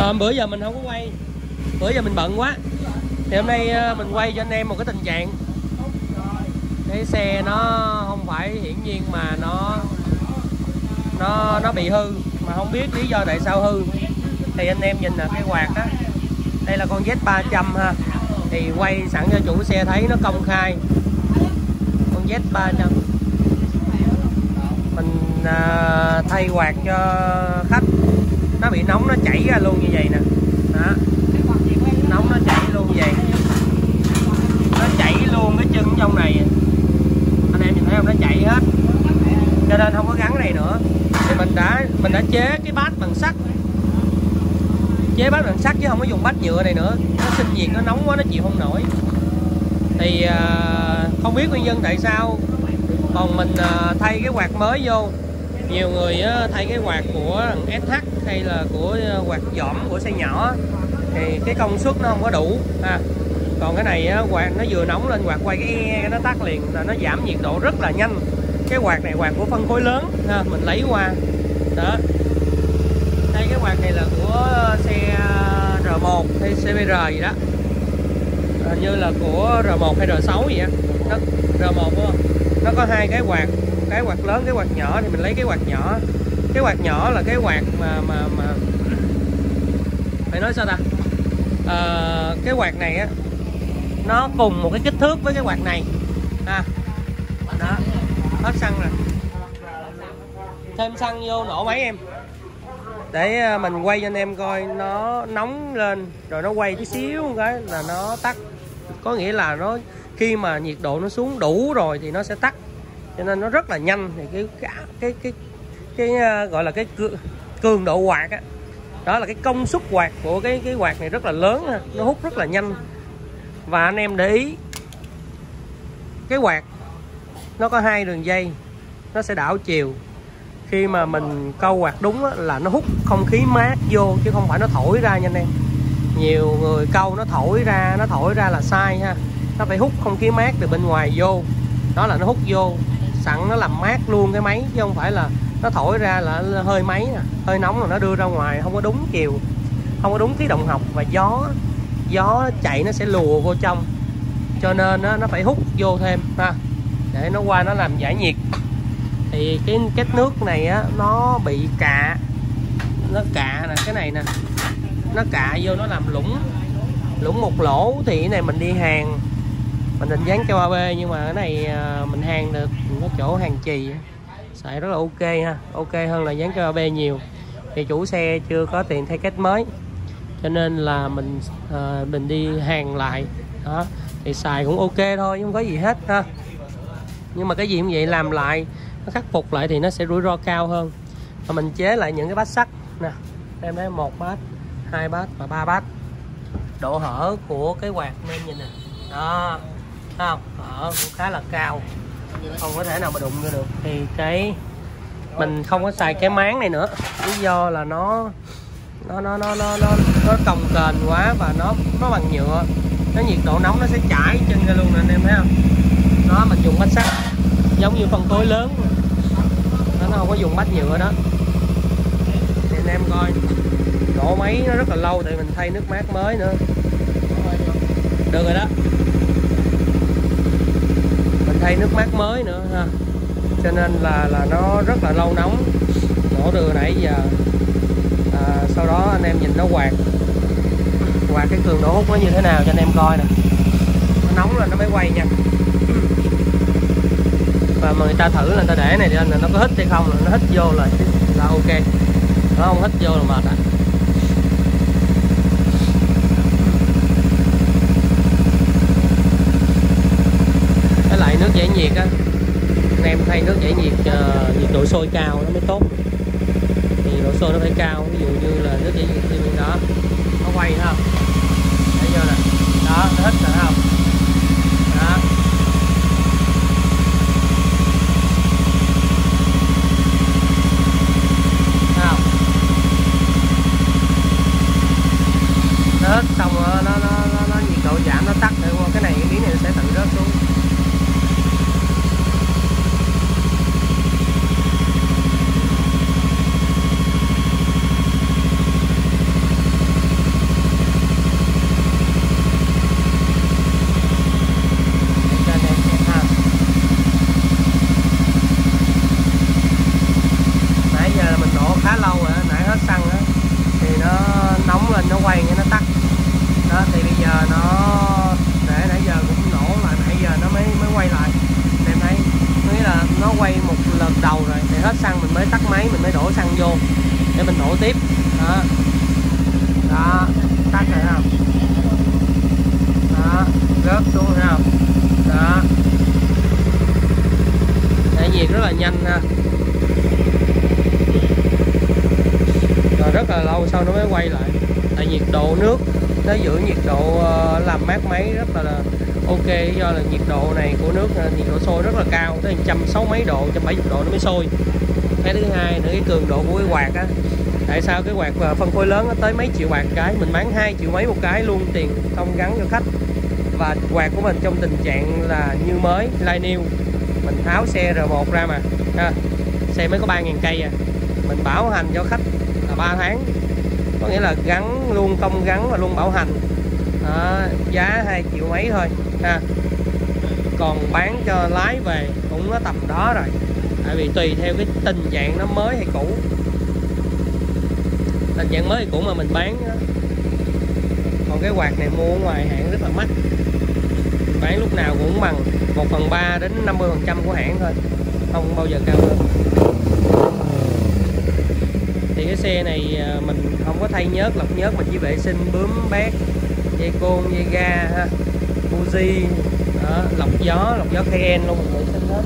à, bữa giờ mình không có quay. Bữa giờ mình bận quá. Thì hôm nay ờ, mình quay cho anh em một cái tình trạng. Cái xe nó không phải hiển nhiên mà nó nó nó bị hư mà không biết lý do tại sao hư. Thì anh em nhìn là cái quạt á. Đây là con Z300 ha. Thì quay sẵn cho chủ xe thấy nó công khai. Con Z300 mình à, thay quạt cho khách nó bị nóng nó chảy ra luôn như vậy nè. Đó. Nóng nó chảy luôn như vậy. Nó chảy luôn cái chân trong này. Anh em nhìn thấy không? Nó chảy hết. Cho nên không có gắn này nữa. Thì mình đã mình đã chế cái bát bằng sắt. Chế bát bằng sắt chứ không có dùng bát nhựa này nữa. Nó sinh nhiệt, nó nóng quá, nó chịu không nổi. Thì à, không biết nguyên nhân tại sao, còn mình à, thay cái quạt mới vô nhiều người thay cái quạt của SH hay là của ờ, quạt giỏm của xe nhỏ thì cái công suất nó không có đủ. Ha còn cái này quạt nó vừa nóng lên, quạt quay cái e nó tắt liền, là nó giảm nhiệt độ rất là nhanh. Cái quạt này, quạt của phân khối lớn, ha, mình lấy qua. Đó. Đây, cái quạt này là của ờ, xe ờ, R1 hay CBR gì đó. Hình như là của R1 hay R6 gì á. R1 đúng không? Nó có hai cái quạt cái quạt lớn cái quạt nhỏ thì mình lấy cái quạt nhỏ. Cái quạt nhỏ là cái quạt mà mà mà phải nói sao ta? À, cái quạt này á nó cùng một cái kích thước với cái quạt này. Ha đó. Hết xăng rồi. Thêm xăng vô nổ máy em. Để ờ, mình quay cho anh em coi nó nóng lên rồi nó quay tí xíu cái là nó tắt. Có nghĩa là nó khi mà nhiệt độ nó xuống đủ rồi thì nó sẽ tắt. Cho nên nó rất là nhanh. Thì cái cái cái cái, cái, cái gọi là cái cường độ quạt á đó là cái công suất quạt của cái cái quạt này rất là lớn ha. nó hút rất là nhanh. Và anh em để ý cái quạt nó có hai đường dây. Nó sẽ đảo chiều. Khi mà mình câu quạt đúng á, là nó hút không khí mát vô chứ không phải nó thổi ra nha anh em. Nhiều người câu nó thổi ra nó thổi ra là sai ha nó phải hút không khí mát từ bên ngoài vô. Đó là nó hút vô. Sẵn nó làm mát luôn cái máy chứ không phải là nó thổi ra là hơi máy nè hơi nóng là nó đưa ra ngoài không có đúng chiều. Không có đúng khí động học và gió. Gió chạy nó sẽ lùa vô trong. Cho nên nó, nó phải hút vô thêm ha. Để nó qua nó làm giải nhiệt. Thì cái kết nước này á nó bị cạ. Nó cạ nè cái này nè. Nó cạ vô nó làm lũng lũng một lỗ thì cái này mình đi hàng mình định dán cho AB nhưng mà cái này à, mình hàng được có chỗ hàng chì. Xài rất là ok ha ok hơn là dán cho AB nhiều. Thì chủ xe chưa có tiền thay kết mới cho nên là mình à, mình đi hàng lại. Đó thì xài cũng ok thôi không có gì hết ha. Nhưng mà cái gì cũng vậy làm lại nó khắc phục lại thì nó sẽ rủi ro cao hơn. Và mình chế lại những cái bát sắt nè em thấy một bát hai bát và ba bát. Độ hở của cái quạt nên nhìn nè. Đó không? Ở cũng khá là cao. Không có thể nào mà đụng vô được. Thì cái mình không có xài cái máng này nữa. Lý do là nó nó nó nó nó nó, nó cồng kềnh quá và nó nó bằng nhựa. Nó nhiệt độ nóng nó sẽ chảy chân ra luôn nè anh em thấy không? Nó mình dùng bát sắt. Giống như phân phối lớn. Nó, không có dùng bát nhựa đó. Thì anh em coi. Độ máy nó rất là lâu tại mình thay nước mát mới nữa. Được rồi đó thay nước mát mới nữa ha. Cho nên là là nó rất là lâu nóng. Đổ từ nãy giờ. À, sau đó anh em nhìn nó quạt. Quạt cái cường độ hút nó như thế nào cho anh em coi nè. Nó nóng là nó mới quay nha. Và mà người ta thử là người ta để này lên là nó có hít hay không là nó hít vô là là ok. Nó không hít vô là mệt à cái lại nước giải nhiệt á. Anh em thay nước giải nhiệt uh, nhiệt độ sôi cao nó mới tốt. Thì độ sôi nó phải cao ví dụ như là nước giải nhiệt như bên đó. Nó quay không thấy chưa nè? Đó nó hít rồi không đó nó hết xong rồi nó nó nó, nó nhiệt độ giảm nó tắt rồi cái này cái miếng này nó sẽ tự rớt xuống quay nghe nó tắt đó thì bây giờ nó để nãy giờ cũng nổ lại nãy giờ nó mới mới quay lại em thấy nghĩa là nó quay một lần đầu rồi thì hết xăng mình mới tắt máy mình mới đổ xăng vô để mình đổ tiếp. Đó. Đó. Tắt rồi không? Đó. Rớt xuống thấy không? Đó. Để nhiệt rất là nhanh ha. Rồi rất là lâu sau nó mới quay lại. Tại nhiệt độ nước nó giữ nhiệt độ ờ, làm mát máy rất là, ok. Do là nhiệt độ này của nước ờ, nhiệt độ sôi rất là cao tới trăm sáu mấy độ trăm bảy độ nó mới sôi. Cái thứ hai nữa cái cường độ của cái quạt á tại sao cái quạt ờ, phân khối lớn nó tới mấy triệu bạc cái? Mình bán hai triệu mấy một cái luôn tiền không gắn cho khách. Và quạt của mình trong tình trạng là như mới lai new mình tháo xe R1 ra mà. Ha. xe mới có 3.000 cây à. Mình bảo hành cho khách là 3 tháng. Có nghĩa là gắn luôn công gắn và luôn bảo hành. À, giá 2 triệu mấy thôi. Ha. Còn bán cho lái về cũng nó tầm đó rồi. Tại vì tùy theo cái tình trạng nó mới hay cũ tình dạng mới cũ mà mình bán ờ. còn cái quạt này mua ở ngoài hãng rất là mắc. Bán lúc nào cũng bằng 1 phần 3 đến 50 phần trăm của hãng thôi không bao giờ cao hơn. Thì cái xe này ờ, mình không có thay nhớt lọc nhớt mà chỉ vệ sinh bướm bát dây côn dây ga ha Fuji đó, lọc gió lọc gió KN luôn mình vệ sinh hết.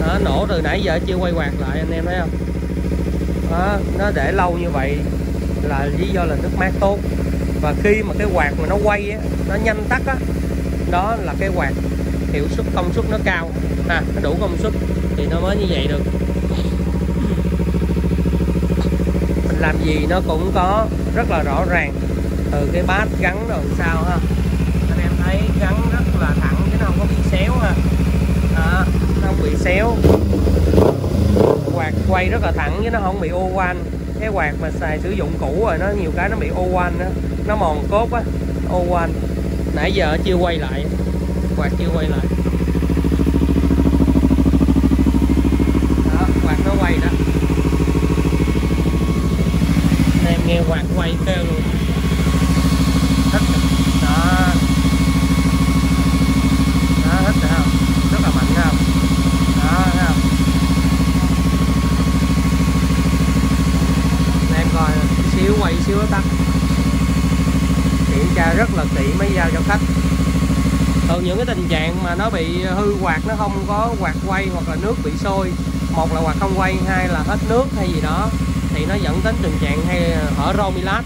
Đó, nổ từ nãy giờ chưa quay quạt lại anh em thấy không? Đó, nó để lâu như vậy là lý do là nước mát tốt. Và khi mà cái quạt mà nó quay á, nó nhanh tắt á đó là cái quạt hiệu suất công suất nó cao. À, nó đủ công suất thì nó mới như vậy được. Mình làm gì nó cũng có rất là rõ ràng từ cái bát gắn rồi sao ha. Anh em thấy gắn rất là thẳng chứ nó không có bị xéo ha. Đó, nó không bị xéo quạt quay rất là thẳng chứ nó không bị ô quanh cái quạt mà xài sử dụng cũ rồi, nó nhiều cái nó bị ô quanh đó nó mòn cốt á, ô quanh nãy giờ chưa quay lại, quạt chưa quay lại. Đó, quạt nó quay đó. Em nghe quạt quay kêu luôn thích đó đó thích không rất là mạnh không đó thấy không em coi xíu quay xíu nó tắt kiểm tra rất là kỹ mới giao cho khách. Thường những cái tình trạng mà nó bị hư quạt, nó không có quạt quay hoặc là nước bị sôi, một là quạt không quay, hai là hết nước hay gì đó, thì nó dẫn đến tình trạng hay ở romilat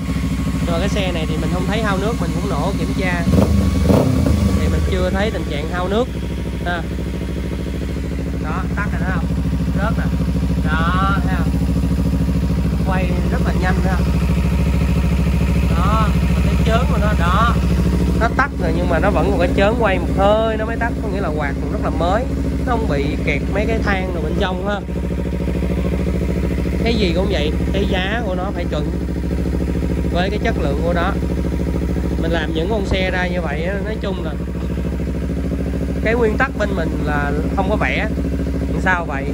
rồi cái xe này thì mình không thấy hao nước, mình cũng nổ kiểm tra. Thì mình chưa thấy tình trạng hao nước. Ha. đó, tắt rồi thấy không? Rớt nè. Đó, thấy không? Quay rất là nhanh ha đó, mình thấy chớn của nó đó nhưng mà nó vẫn một cái chớn quay một hơi nó mới tắt có nghĩa là quạt cũng rất là mới. Nó không bị kẹt mấy cái than rồi bên trong ha. Cái gì cũng vậy cái giá của nó phải chuẩn với cái chất lượng của nó. Mình làm những con xe ra như vậy nói chung là cái nguyên tắc bên mình là không có vẽ sao vậy?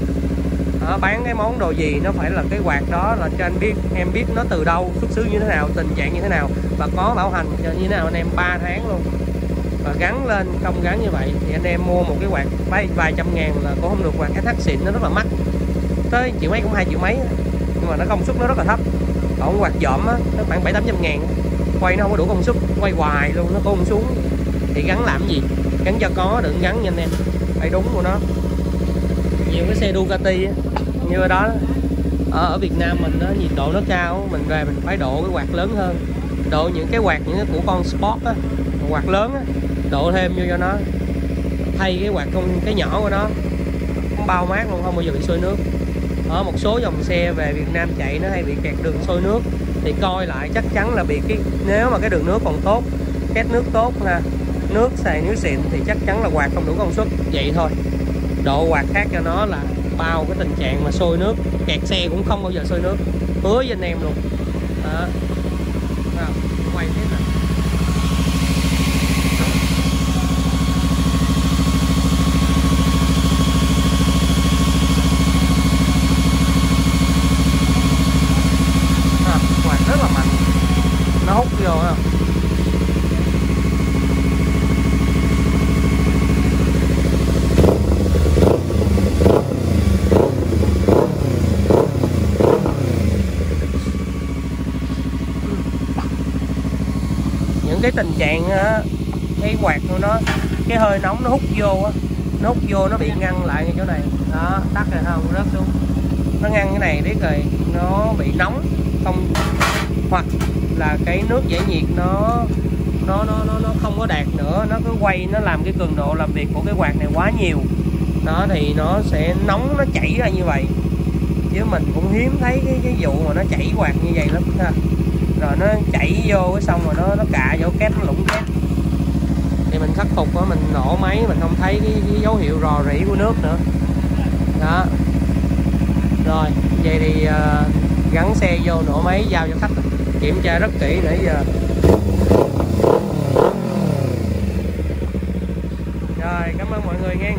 Đó, bán cái món đồ gì nó phải là cái quạt đó là cho anh biết em biết nó từ đâu xuất xứ như thế nào tình trạng như thế nào và có bảo hành cho như thế nào anh em 3 tháng luôn và gắn lên công gắn như vậy thì anh em mua một cái quạt vài, vài trăm ngàn là cũng không được. Quạt SH xịn nó rất là mắc. Tới triệu mấy cũng hai triệu mấy. Nhưng mà nó công suất nó rất là thấp. Còn quạt dỏm á nó khoảng bảy tám trăm ngàn. Quay nó không có đủ công suất quay hoài luôn nó cũng xuống. Thì gắn làm gì? Gắn cho có đừng gắn nha anh em. Phải đúng của nó. Nhiều cái xe Ducati á, như ở đó ở, ở Việt Nam mình nó nhiệt độ nó cao mình về mình phải độ cái quạt lớn hơn. Độ những cái quạt những cái của con Sport á, quạt lớn á, độ thêm vô cho nó. Thay cái quạt con cái nhỏ của nó. Bao mát luôn không bao giờ bị sôi nước. Ở một số dòng xe về Việt Nam chạy nó hay bị kẹt đường sôi nước. Thì coi lại chắc chắn là bị cái nếu mà cái đường nước còn tốt két nước tốt ha nước xài nước xịn thì chắc chắn là quạt không đủ công suất. Vậy thôi. Độ quạt khác cho nó là bao cái tình trạng mà sôi nước kẹt xe cũng không bao giờ sôi nước. Hứa với anh em luôn. À, à, quay tiếp nè à, quạt rất là mạnh cái tình trạng cái quạt của nó, cái hơi nóng nó hút vô á, nó hút vô nó bị ngăn lại ngay chỗ này. Đó, tắt rồi không, rớt xuống. Nó ngăn cái này đấy rồi nó bị nóng, không, hoặc là cái nước giải nhiệt nó nó nó nó nó không có đạt nữa, nó cứ quay, nó làm cái cường độ làm việc của cái quạt này quá nhiều. Đó, thì nó sẽ nóng, nó chảy ra như vậy. Chứ mình cũng hiếm thấy cái cái vụ mà nó chảy quạt như vậy lắm ha rồi nó chảy vô xong rồi nó nó cạ vô két nó lũng két. Thì mình khắc phục đó, mình nổ máy mình không thấy cái, cái dấu hiệu rò rỉ của nước nữa. Đó. Rồi vậy thì uh, gắn xe vô nổ máy giao cho khách. Kiểm tra rất kỹ nãy giờ. Rồi cảm ơn mọi người nghe.